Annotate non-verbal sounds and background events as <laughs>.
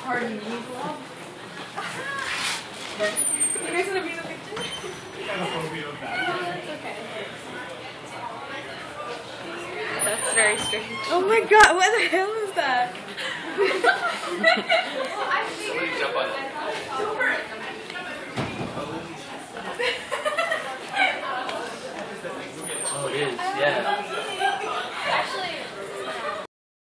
Pardon me, you <laughs> guys want to be in the picture? <laughs> That's very strange. Oh my god, what the hell is that? It is, yeah.